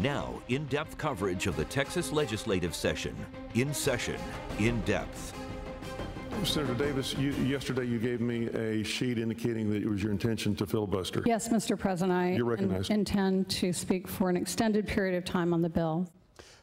Now, in depth coverage of the Texas legislative session. In session, in depth. Senator Davis, you, yesterday you gave me a sheet indicating that it was your intention to filibuster. Yes, Mr. President, I You're recognized. in- intend to speak for an extended period of time on the bill.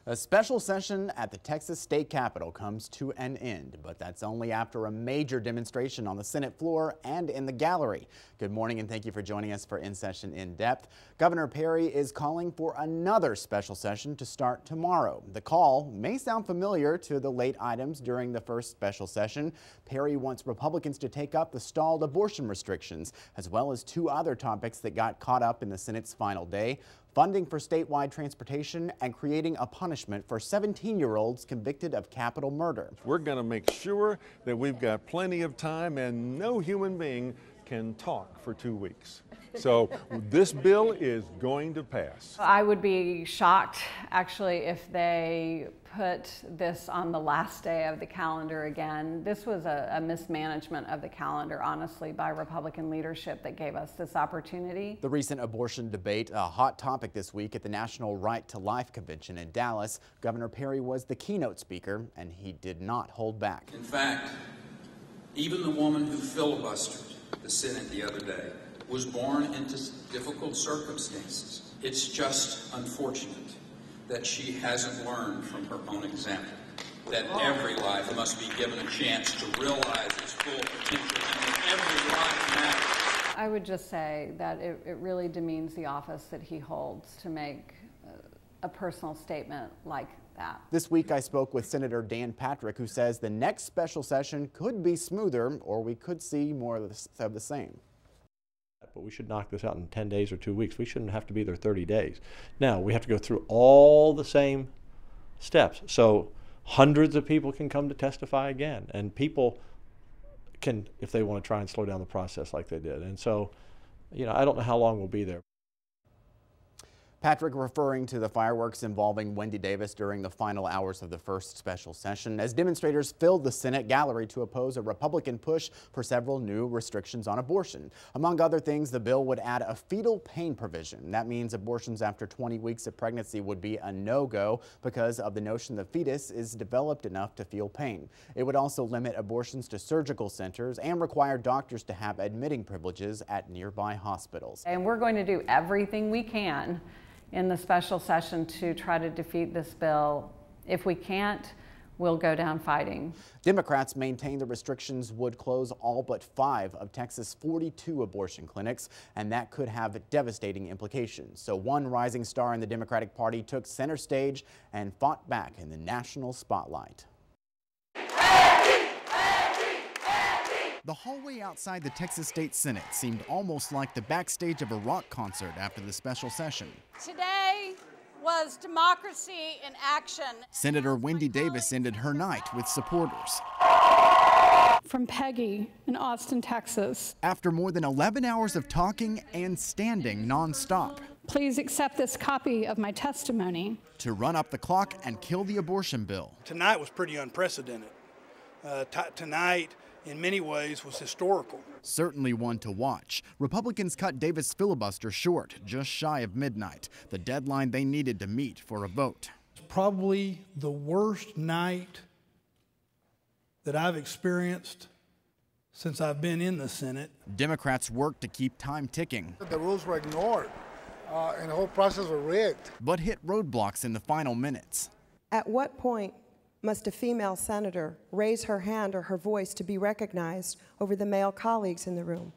A special session at the Texas State Capitol comes to an end, but that's only after a major demonstration on the Senate floor and in the gallery. Good morning and thank you for joining us for In Session In Depth. Governor Perry is calling for another special session to start tomorrow. The call may sound familiar to the late items during the first special session. Perry wants Republicans to take up the stalled abortion restrictions, as well as two other topics that got caught up in the Senate's final day funding for statewide transportation, and creating a punishment for 17 year olds convicted of capital murder. We're going to make sure that we've got plenty of time and no human being can talk for two weeks. So this bill is going to pass. I would be shocked, actually, if they put this on the last day of the calendar again. This was a, a mismanagement of the calendar, honestly, by Republican leadership that gave us this opportunity. The recent abortion debate, a hot topic this week at the National Right to Life Convention in Dallas. Governor Perry was the keynote speaker, and he did not hold back. In fact, even the woman who filibustered the Senate the other day was born into difficult circumstances. It's just unfortunate that she hasn't learned from her own example. That every life must be given a chance to realize its full potential, and that every life matters. I would just say that it, it really demeans the office that he holds to make uh, a personal statement like that. This week, I spoke with Senator Dan Patrick, who says the next special session could be smoother, or we could see more of the, of the same. But we should knock this out in 10 days or two weeks. We shouldn't have to be there 30 days. Now, we have to go through all the same steps. So hundreds of people can come to testify again, and people can, if they want to try and slow down the process like they did. And so, you know, I don't know how long we'll be there. Patrick referring to the fireworks involving Wendy Davis during the final hours of the first special session as demonstrators filled the Senate gallery to oppose a Republican push for several new restrictions on abortion. Among other things, the bill would add a fetal pain provision. That means abortions after 20 weeks of pregnancy would be a no-go because of the notion the fetus is developed enough to feel pain. It would also limit abortions to surgical centers and require doctors to have admitting privileges at nearby hospitals. And we're going to do everything we can in the special session to try to defeat this bill. If we can't, we'll go down fighting. Democrats maintain the restrictions would close all but five of Texas' 42 abortion clinics, and that could have devastating implications. So one rising star in the Democratic Party took center stage and fought back in the national spotlight. The hallway outside the Texas State Senate seemed almost like the backstage of a rock concert after the special session. Today was democracy in action. Senator Wendy Davis ended her night with supporters. From Peggy in Austin, Texas. After more than 11 hours of talking and standing nonstop. Please accept this copy of my testimony. To run up the clock and kill the abortion bill. Tonight was pretty unprecedented. Uh, tonight, in many ways, was historical. Certainly one to watch. Republicans cut Davis' filibuster short, just shy of midnight, the deadline they needed to meet for a vote. Probably the worst night that I've experienced since I've been in the Senate. Democrats worked to keep time ticking. The rules were ignored, uh, and the whole process was rigged. But hit roadblocks in the final minutes. At what point must a female senator raise her hand or her voice to be recognized over the male colleagues in the room.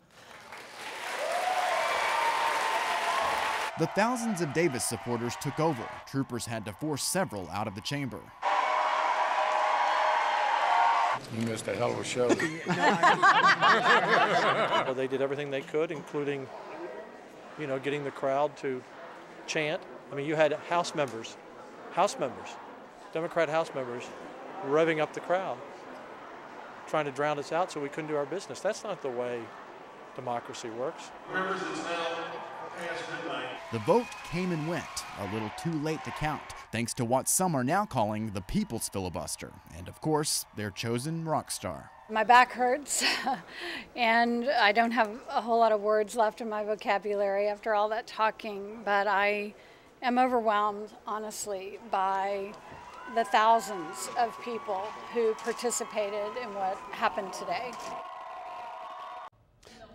The thousands of Davis supporters took over. Troopers had to force several out of the chamber. You missed a hell of a show. well, they did everything they could, including, you know, getting the crowd to chant. I mean, you had House members, House members Democrat House members revving up the crowd, trying to drown us out so we couldn't do our business. That's not the way democracy works. The vote came and went, a little too late to count, thanks to what some are now calling the people's filibuster, and of course, their chosen rock star. My back hurts, and I don't have a whole lot of words left in my vocabulary after all that talking, but I am overwhelmed, honestly, by the thousands of people who participated in what happened today.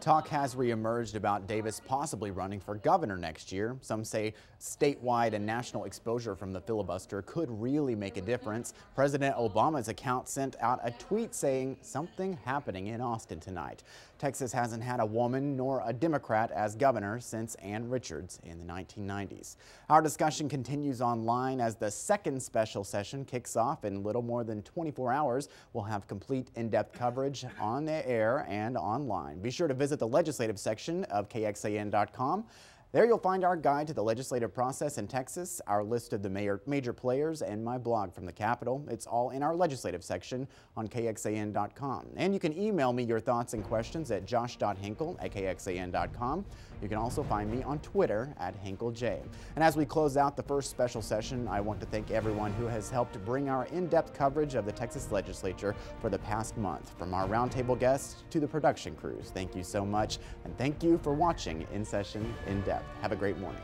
Talk has reemerged about Davis possibly running for governor next year. Some say statewide and national exposure from the filibuster could really make a difference. President Obama's account sent out a tweet saying something happening in Austin tonight. Texas hasn't had a woman nor a Democrat as governor since Ann Richards in the 1990s. Our discussion continues online as the second special session kicks off in little more than 24 hours. We'll have complete in-depth coverage on the air and online. Be sure to visit the legislative section of KXAN.com. There you'll find our guide to the legislative process in Texas, our list of the mayor, major players, and my blog from the Capitol. It's all in our legislative section on KXAN.com. And you can email me your thoughts and questions at josh.hinkle at KXAN.com. You can also find me on Twitter at HinkleJ. And as we close out the first special session, I want to thank everyone who has helped bring our in-depth coverage of the Texas legislature for the past month. From our roundtable guests to the production crews, thank you so much. And thank you for watching In Session In Depth. Have a great morning.